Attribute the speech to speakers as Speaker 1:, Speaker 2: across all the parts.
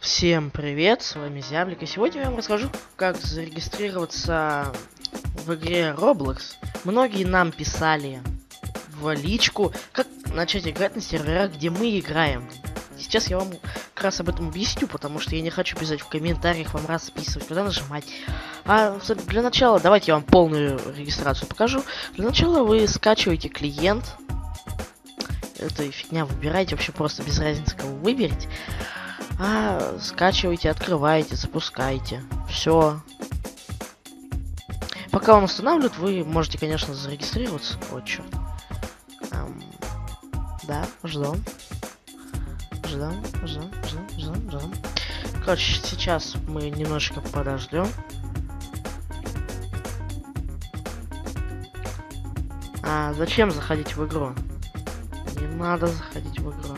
Speaker 1: Всем привет, с вами Зяблик, и сегодня я вам расскажу, как зарегистрироваться в игре Roblox. Многие нам писали в личку, как начать играть на серверах, где мы играем. Сейчас я вам как раз об этом объясню, потому что я не хочу писать в комментариях, вам расписывать, куда нажимать. А для начала, давайте я вам полную регистрацию покажу. Для начала вы скачиваете клиент. Это фигня выбираете, вообще просто без разницы, кого выберете. А, скачивайте, открываете, запускаете. Все. Пока он устанавливает, вы можете, конечно, зарегистрироваться. Вот что. Эм, да, ждем. Ждем, ждем, ждем, ждем, ждем. Короче, сейчас мы немножко подождем. А зачем заходить в игру? Не надо заходить в игру.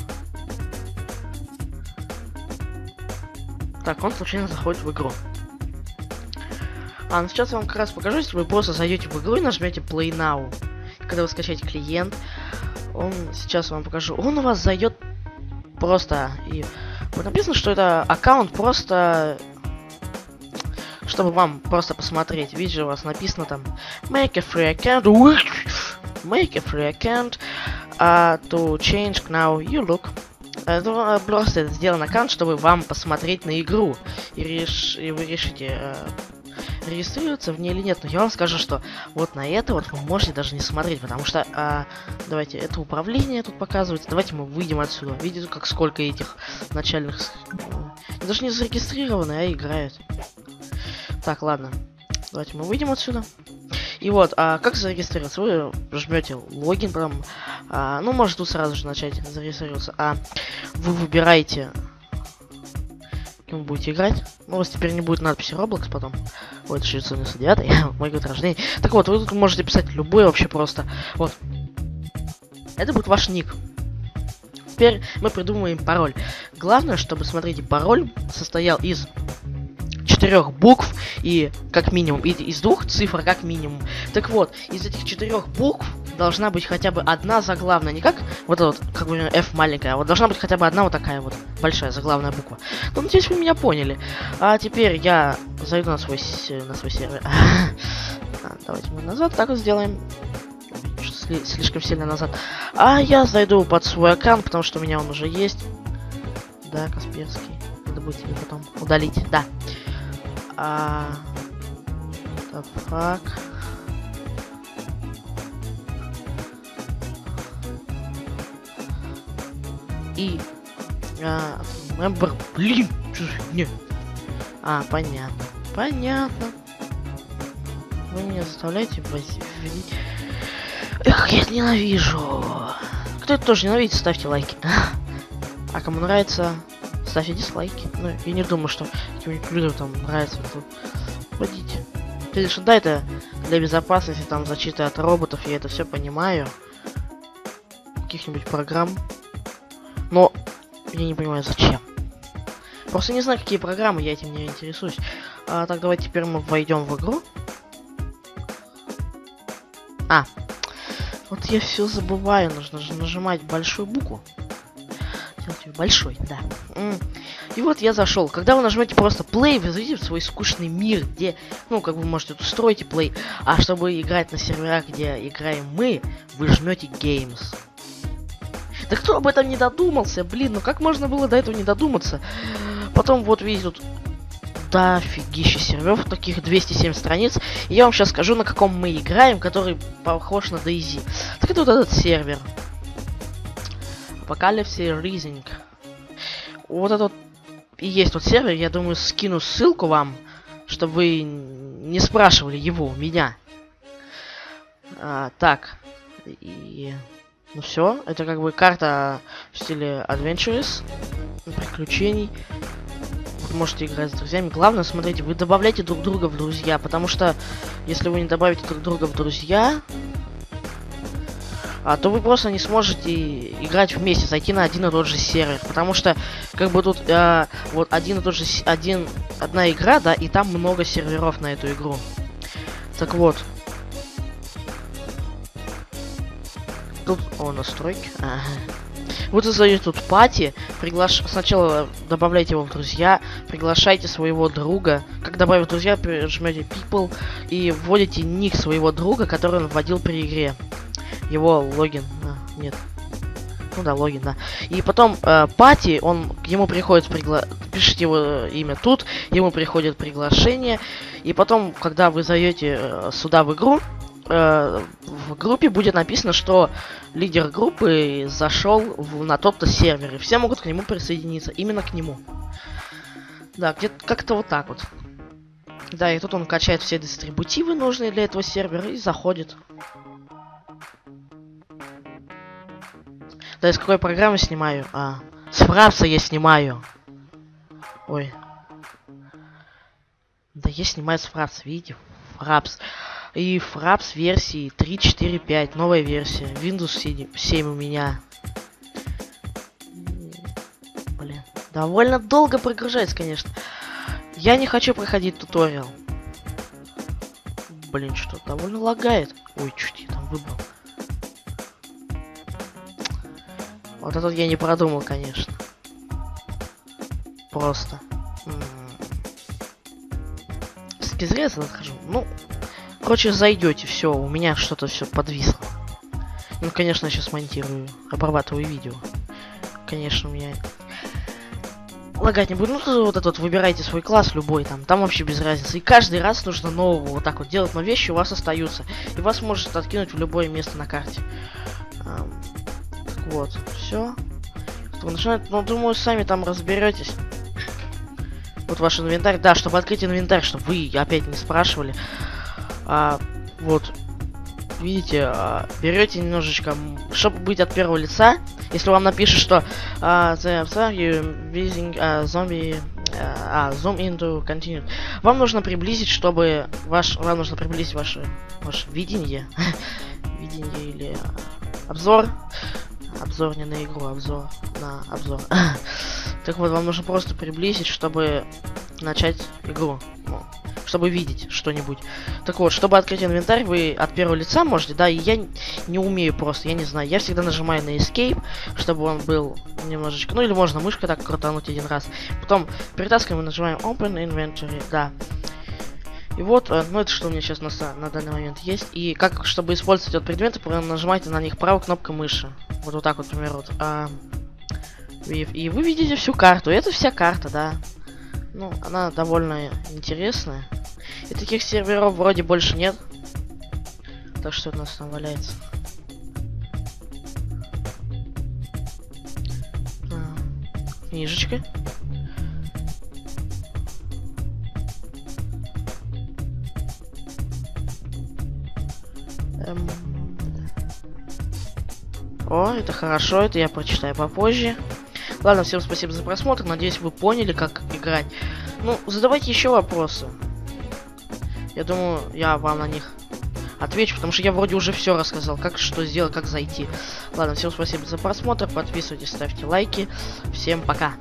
Speaker 1: Так, он случайно заходит в игру. А, ну сейчас я вам как раз покажу, если вы просто зайдете в игру и нажмете Play Now. Когда вы скачаете клиент, он сейчас вам покажу. Он у вас зайдет просто и написано, что это аккаунт просто чтобы вам просто посмотреть. Видите, у вас написано там make a free account, make a free account uh, to change now you look. Это э, просто сделан аккаунт, чтобы вам посмотреть на игру. И, реш... и вы решите, э, регистрироваться в ней или нет. Но я вам скажу, что вот на это вот вы можете даже не смотреть, потому что, э, давайте, это управление тут показывается. Давайте мы выйдем отсюда. Видите, как сколько этих начальных... Даже не зарегистрированы, а играют. Так, ладно. Давайте мы выйдем отсюда. И вот, а как зарегистрироваться? Вы жмете логин, прям, а, ну, может тут сразу же начать зарегистрироваться. А вы выбираете, кем вы будете играть. Ну, у вас теперь не будет надписи Roblox потом. Ой, это 699, мой год рождения. Так вот, вы тут можете писать любой вообще просто. Вот. Это будет ваш ник. Теперь мы придумываем пароль. Главное, чтобы, смотрите, пароль состоял из четырех букв и как минимум, и из двух цифр как минимум. Так вот, из этих четырех букв должна быть хотя бы одна заглавная, не как вот этот, как бы F маленькая, а вот должна быть хотя бы одна вот такая вот большая заглавная буква. Ну, надеюсь, вы меня поняли. А теперь я зайду на свой, на свой сервер. А, давайте мы назад так вот сделаем. Слишком сильно назад. А я зайду под свой аккаунт, потому что у меня он уже есть. Да, Касперский. Надо будет тебе потом удалить. Да. А... The? И... А, member... Блин! Не. А, понятно. Понятно. Вы меня заставляете вводить... Эх, я ненавижу. Кто это тоже ненавидит, ставьте лайки. А кому нравится, ставьте дизлайки. Ну, я не думаю, что каким-нибудь людям там нравится водить. Конечно, да, это для безопасности, там, защиты от роботов, я это все понимаю. Каких-нибудь программ. Но я не понимаю, зачем. Просто не знаю, какие программы, я этим не интересуюсь. А, так, давайте теперь мы войдем в игру. А, вот я все забываю, нужно же нажимать большую букву. Большой, да. И вот я зашел. Когда вы нажмете просто play, вы зайдете в свой скучный мир, где, ну, как вы можете устроить play. А чтобы играть на серверах, где играем мы, вы жмете games. Да кто об этом не додумался? Блин, ну как можно было до этого не додуматься? Потом вот видите тут да, офигища серверов, таких 207 страниц. И я вам сейчас скажу, на каком мы играем, который похож на DayZ. Так это вот этот сервер. Apocalypse Rising. Вот этот и есть вот сервер, я думаю, скину ссылку вам, чтобы вы не спрашивали его, меня. А, так. И... Ну все, это как бы карта в стиле Adventures, приключений. Вы можете играть с друзьями. Главное, смотрите, вы добавляйте друг друга в друзья, потому что если вы не добавите друг друга в друзья, а, то вы просто не сможете играть вместе, зайти на один и тот же сервер. Потому что, как бы тут, а, вот один и тот же, один, одна игра, да, и там много серверов на эту игру. Так вот. Тут, о, настройки. Ага. Вы создаете тут пати, приглаш... сначала добавляйте его в друзья, приглашайте своего друга. Как добавить друзья, жмете people и вводите ник своего друга, который он вводил при игре. Его логин. А, нет. Ну да, логин, да. И потом э, пати, он ему приходит пригла... Пишите его имя тут, ему приходит приглашение. И потом, когда вы зайдете э, сюда в игру, э, в группе будет написано, что лидер группы зашел на тот-то сервер, и все могут к нему присоединиться, именно к нему. Да, где-то как-то вот так вот. Да, и тут он качает все дистрибутивы нужные для этого сервера и заходит. Да, из какой программы снимаю? А, с фрапса я снимаю. Ой. Да я снимаю с фрапс, видите? Фрапс. И Fraps версии 3.4.5, новая версия. Windows 7, 7 у меня. Блин, довольно долго прогружается, конечно. Я не хочу проходить туториал. Блин, что довольно лагает. Ой, чуть я там выбрал. Вот этот я не продумал, конечно. Просто. С зря я захожу. Ну, Короче, зайдете, все, у меня что-то все подвисло. Ну, конечно, сейчас монтирую, обрабатываю видео. Конечно, у меня лагать не будет. Ну, вот этот, выбирайте свой класс, любой там, там вообще без разницы. И каждый раз нужно нового вот так вот делать, но вещи у вас остаются. И вас может откинуть в любое место на карте. А, вот, все. Ну, думаю, сами там разберетесь. Вот ваш инвентарь. Да, чтобы открыть инвентарь, чтобы вы опять не спрашивали а, вот, видите, а, берете немножечко, чтобы быть от первого лица, если вам напишет, что а, the you using a zombie а, zoom into continue. Вам нужно приблизить, чтобы ваш, вам нужно приблизить ваше, ваше видение, видение или обзор, обзор не на игру, обзор на обзор. так вот, вам нужно просто приблизить, чтобы начать игру. Ну, чтобы видеть что-нибудь. Так вот, чтобы открыть инвентарь, вы от первого лица можете, да, и я не умею просто, я не знаю. Я всегда нажимаю на Escape, чтобы он был немножечко, ну или можно мышкой так крутануть один раз. Потом перетаскиваем и нажимаем Open Inventory, да. И вот, э, ну это что у меня сейчас на, на данный момент есть. И как, чтобы использовать этот предметы, нажимайте на них правой кнопкой мыши. Вот, вот так вот, например, вот. А, и, и вы видите всю карту. Это вся карта, да. Ну, она довольно интересная. И таких серверов вроде больше нет. Так что у нас там валяется. А, книжечка. Эм... О, это хорошо, это я прочитаю попозже. Ладно, всем спасибо за просмотр. Надеюсь, вы поняли, как играть. Ну, задавайте еще вопросы. Я думаю, я вам на них отвечу, потому что я вроде уже все рассказал, как что сделать, как зайти. Ладно, всем спасибо за просмотр, подписывайтесь, ставьте лайки. Всем пока.